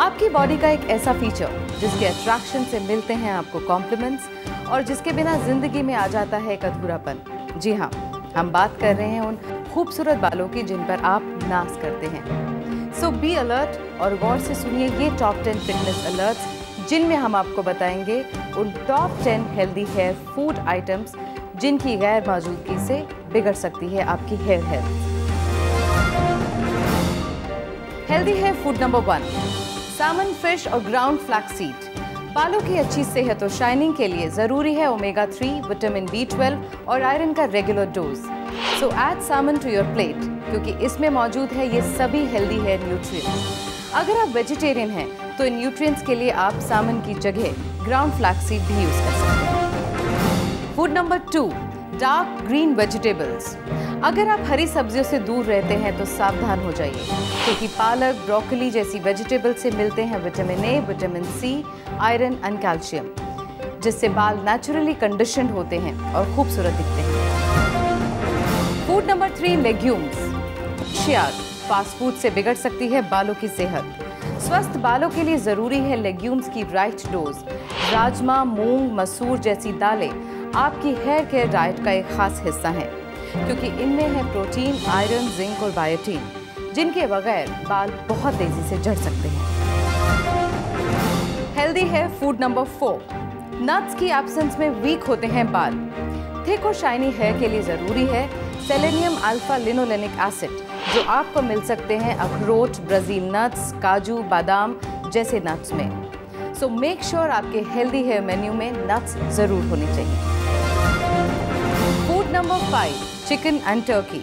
आपकी बॉडी का एक ऐसा फीचर जिसके अट्रैक्शन से मिलते हैं आपको कॉम्प्लीमेंट्स और जिसके बिना ज़िंदगी में आ जाता है एक अधूरापन जी हाँ हम बात कर रहे हैं उन खूबसूरत बालों की जिन पर आप नाज करते हैं। सो बी अलर्ट और गौर से सुनिए ये टॉप टेन फिटनेस अलर्ट्स जिनमें हम आपको बताएँगे उन top ten healthy hair food items जिनकी गैर मौजूदगी से बिगड़ सकती है आपकी हेयर हेल्थ हेल्दी है food number one salmon fish और ग्राउंड फ्लैक्स सीड बालों की अच्छी सेहत और शाइनिंग के लिए ज़रूरी है omega three vitamin B twelve और आयरन का regular dose so add salmon to your plate क्योंकि इसमें मौजूद है ये सभी हेल्दी हेयर न्यूट्रिएंट्स अगर आप वेजिटेरियन हैं तो इन न्यूट्रिएंट्स के लिए आप सामन की जगह ग्राउंड फ्लैक्स सीड भी यूज़ कर सकते हैं. Food number two dark green vegetables. अगर आप हरी सब्जियों से दूर रहते हैं तो सावधान हो जाइए, क्योंकि पालक, ब्रोकली जैसी वेजिटेबल से मिलते हैं vitamin A, vitamin C, iron and calcium, जिससे बाल नेचुरली कंडीशनड होते हैं और खूबसूरत दिखते हैं। फ़ूड नंबर थ्री लेग्यूम्स शियार फास्ट फ़ूड से बिगड़ सकती है बालों की सेहत। स्वस्थ बालों के लिए ज़रूरी है लेग्यूम्स की राइट डोज राजमा, मूंग, मसूर जैसी दालें आपकी हेयर केयर डाइट का एक खास हिस्सा है, क्योंकि इनमें है प्रोटीन, आयरन, जिंक और बायोटीन, जिनके बगैर बाल बहुत तेज़ी से झड़ सकते हैं। हेल्दी है फ़ूड नंबर फोर नट्स की एब्सेंस में वीक होते हैं बाल। थिक और शाइनी हेयर के लिए ज़रूरी है सेलेनियम अल्फ़ा लिनोलेनिक एसिड जो आपको मिल सकते हैं अखरोट ब्राज़ील नट्स काजू, बादाम जैसे नट्स में। सो मेक श्योर आपके हेल्दी हेयर मेन्यू में नट्स ज़रूर होने चाहिए। Five chicken and turkey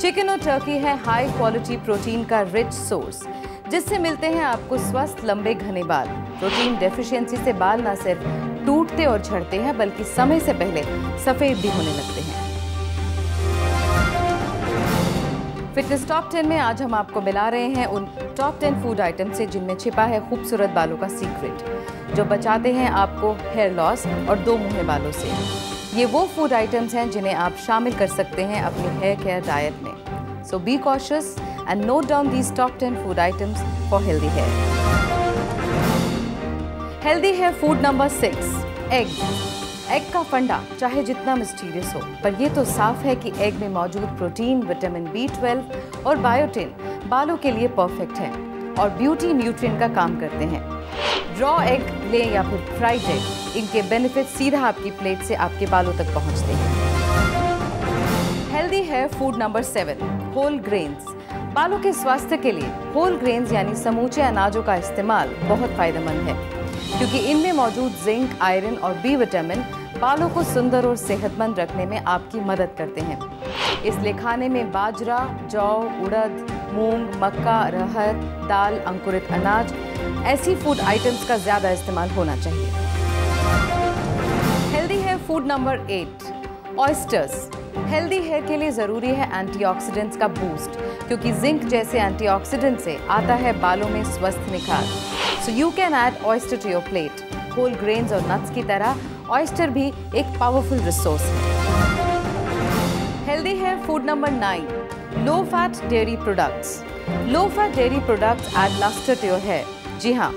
chicken और टर्की है हाई क्वालिटी प्रोटीन का रिच सोर्स जिससे मिलते हैं आपको स्वस्थ, लंबे, घने बाल। प्रोटीन डेफिशिएंसी से बाल ना सिर्फ़ टूटते और झड़ते हैं, बल्कि समय से पहले सफ़ेद भी होने लगते हैं। फिटनेस टॉप टेन में आज हम आपको मिला रहे हैं उन टॉप टेन फ़ूड आइटम से जिनमें छिपा है खूबसूरत बालों का सीक्रेट जो बचाते हैं आपको हेयर लॉस और दो मुँह बालों से। ये वो फ़ूड आइटम्स हैं जिन्हें आप शामिल कर सकते हैं अपने हेयर केयर डाइट में। So be cautious and note down these top ten food items for healthy hair healthy hair food number six egg egg का फंडा, चाहे जितना मिस्टीरियस हो, पर यह तो साफ़ है कि एग में मौजूद प्रोटीन विटामिन बी ट्वेल्व और बायोटिन बालों के लिए परफेक्ट है और ब्यूटी न्यूट्रिएंट का काम करते हैं। रॉ एग लें या फिर फ्राइड एग, इनके बेनिफिट सीधा आपकी प्लेट से आपके बालों तक पहुँचते हैं। हेल्दी है food number seven whole grains बालों के स्वास्थ्य के लिए होल ग्रेन्स यानी समूचे अनाजों का इस्तेमाल बहुत फ़ायदेमंद है। क्योंकि इनमें मौजूद जिंक आयरन और बी विटामिन बालों को सुंदर और सेहतमंद रखने में आपकी मदद करते हैं। इसलिए खाने में बाजरा, जौ, उड़द, मूंग, मक्का, रहर, दाल, अंकुरित अनाज ऐसी फ़ूड आइटम्स का ज़्यादा इस्तेमाल होना चाहिए। हेल्दी है food number eight oysters healthy hair के लिए ज़रूरी है एंटीऑक्सीडेंट्स का बूस्ट क्योंकि जिंक जैसे एंटीऑक्सीडेंट से आता है बालों में स्वस्थ निखार। So you can add oyster to your plate whole grains और नट्स की तरह। ऑयस्टर भी एक पावरफुल रिसोर्स है। हेल्दी है food number nine low fat dairy products low fat dairy products add lustre to your hair जी हाँ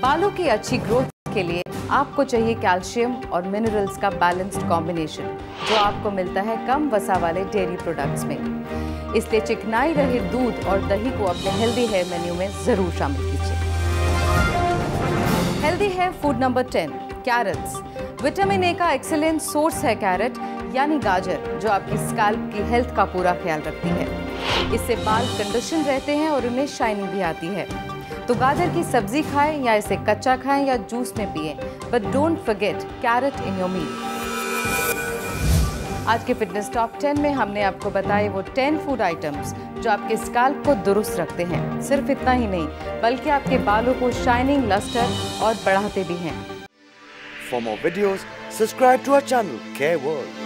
बालों की अच्छी ग्रोथ के लिए आपको चाहिए कैल्शियम और मिनरल्स का बैलेंस्ड कॉम्बिनेशन जो आपको मिलता है कम वसा वाले डेयरी प्रोडक्ट्स में। इसलिए चिकनाई रहे दूध और दही को अपने हेल्दी हेयर मेन्यू में ज़रूर शामिल कीजिए। हेल्दी है food number ten carrots vitamin A का एक्सेलेंट सोर्स है कैरेट यानी गाजर, जो आपकी स्कैल्प की हेल्थ का पूरा ख्याल रखती है। इससे बाल कंडीशन रहते हैं और उन्हें शाइनिंग भी आती है। तो गाजर की सब्ज़ी खाएँ या इसे कच्चा खाएँ या जूस में पिए but don't forget carrot in your meal आज के फिटनेस टॉप 10 में हमने आपको बताए वो 10 फ़ूड आइटम्स जो आपके स्काल्प को दुरुस्त रखते हैं। सिर्फ़ इतना ही नहीं बल्कि आपके बालों को शाइनिंग लस्टर और बढ़ाते भी हैं। For more videos, subscribe to our channel, Care World.